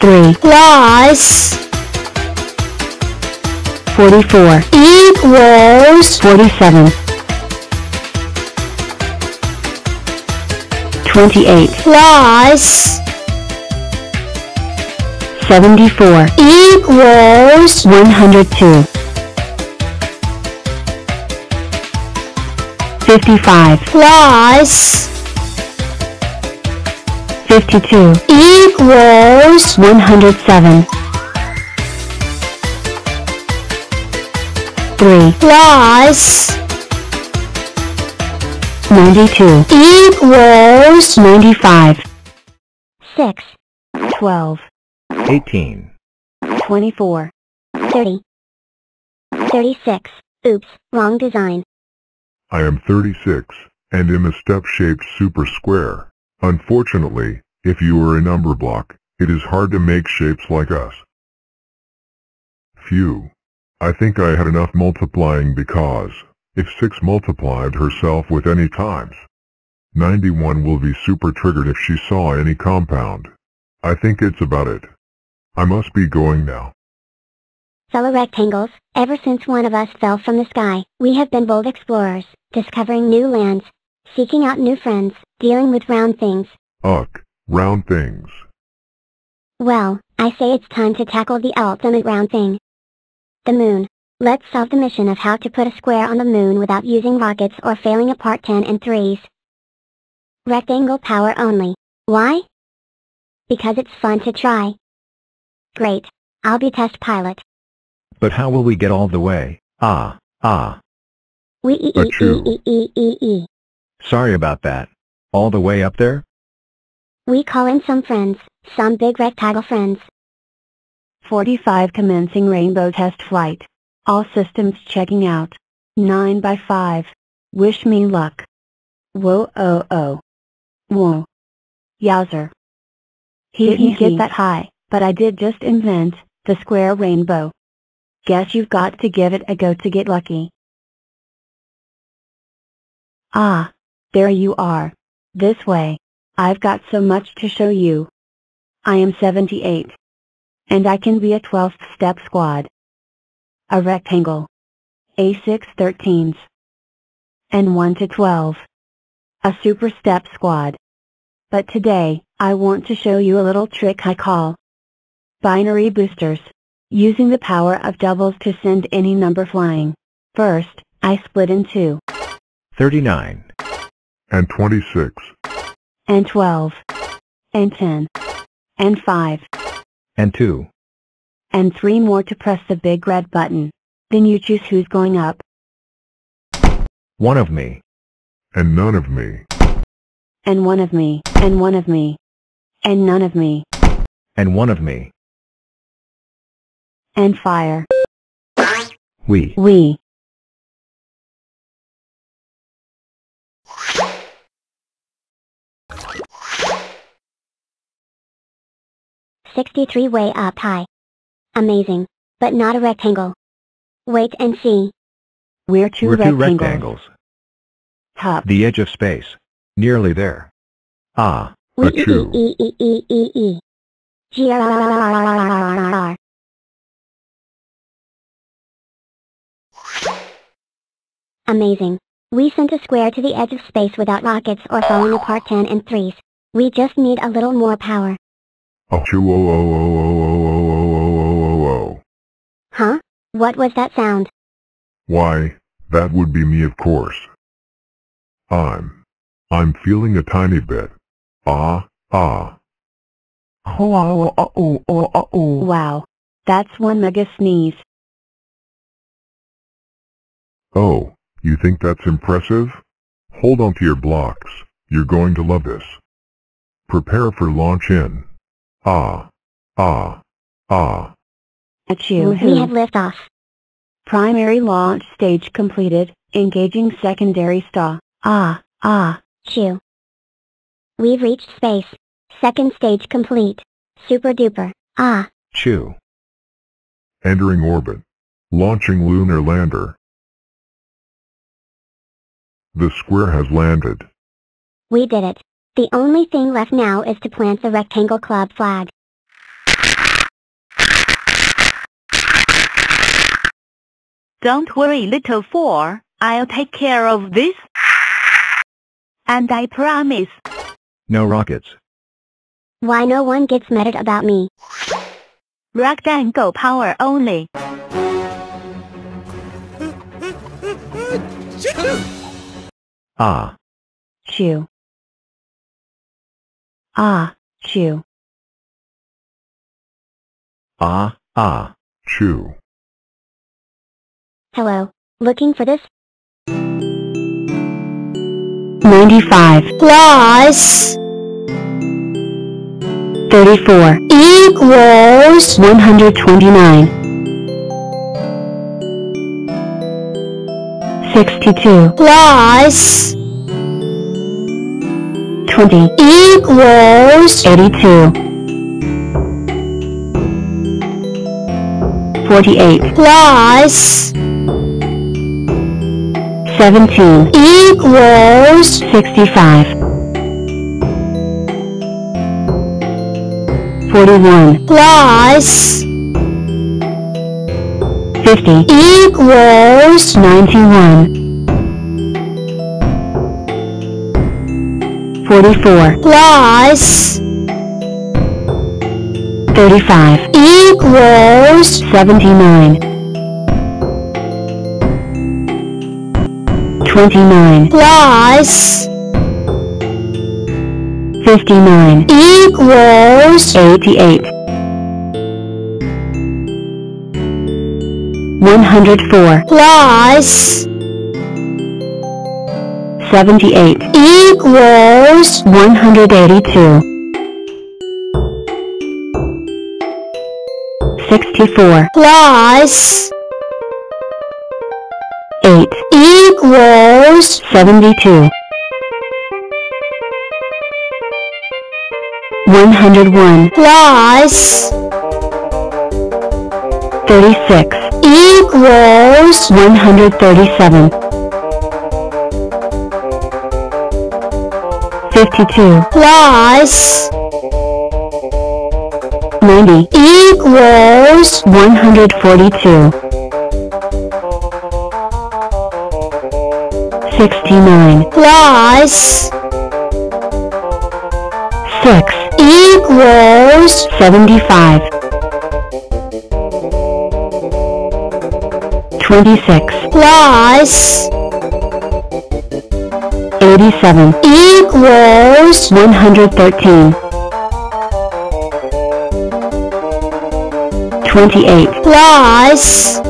3 plus 44 equals 47 28 plus 74 equals 102 55 plus 52 equals 107 3 plus 92 equals 95 6 12 18, 24 30 36 Oops, wrong design. I am 36, and am a step-shaped super square. Unfortunately, if you are a number block, it is hard to make shapes like us. Phew. I think I had enough multiplying because, if 6 multiplied herself with any times, 91 will be super triggered if she saw any compound. I think it's about it. I must be going now. Fellow rectangles, ever since one of us fell from the sky, we have been bold explorers, discovering new lands, seeking out new friends, dealing with round things. Ugh, round things. Well, I say it's time to tackle the ultimate round thing. The moon. Let's solve the mission of how to put a square on the moon without using rockets or failing apart 10 and 3s. Rectangle power only. Why? Because it's fun to try. Great. I'll be test pilot. but how will we get all the way? Ah, ah, We e e e e e e e. sorry about that. All the way up there? We call in some friends, some big rectangle friends. 45 commencing rainbow test flight. All systems checking out. 9 by 5. Wish me luck. Whoa oh oh. Whoa. Yowzer. He didn't get that high, but I did just invent the square rainbow. Guess you've got to give it a go to get lucky. Ah, there you are. This way. I've got so much to show you. I am 78 and I can be a 12th step squad. A rectangle. A6 13s. And 1 to 12. A super step squad. But today, I want to show you a little trick I call binary boosters. Using the power of doubles to send any number flying. First, I split in 2, 39, And 26. And 12, and 10, and 5, and 2, and 3 more to press the big red button. Then you choose who's going up. one of me, And none of me. and one of me, and one of me, and none of me, and one of me. and fire. We. We. Sixty-three way up high. Amazing. But not a rectangle. Wait and see. We're 2 We're two rectangles. rectangles. Top. The edge of space. Nearly there. Ah, We Achoo. e e e e e e. G R R R R R R R R. Amazing. We sent a square to Huh? What was that sound? Why, that would be me of course. I'm. I'm feeling a tiny bit. Ah, ah. Oh, oh, oh, oh, oh, oh, oh. Wow. That's one mega sneeze. Oh, you think that's impressive? Hold on to your blocks. You're going to love this. Prepare for launch in. Ah, ah, ah. Achoo. We have liftoff. Primary launch stage completed, engaging secondary star. Ah, ah. Chew. We've reached space. Second stage complete. Super duper. Ah. chew. Entering orbit. Launching lunar lander. The square has landed. We did it. The only thing left now is to plant the rectangle club flag. Don't worry little four, I'll take care of this. And I promise. No rockets. Why no one gets mad about me? Rectangle power only. Ah. Chew. Ah, chew. Ah, ah. Chew. Hello. Looking for this? 95 Plus 34 equals 129 62 plus 20 equals 82 48 plus 17 equals 65 41 plus 50 equals 91 44 plus 35 equals 79 29 plus 59 equals 88 104 plus 78 equals 182 64 plus 8 equals 72 101 plus 36 equals 137 52 plus 90 equals 142 69 plus 6 equals 75 26 plus 87 equals 113 28 plus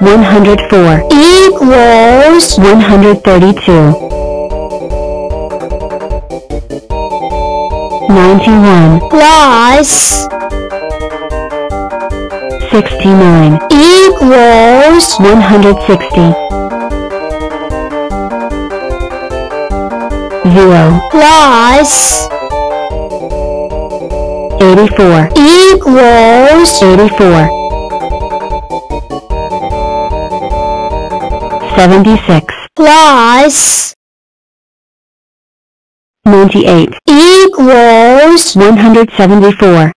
104 equals 132 91 plus 69 equals 160 0 plus 84 equals 84 76 plus 98 equals 174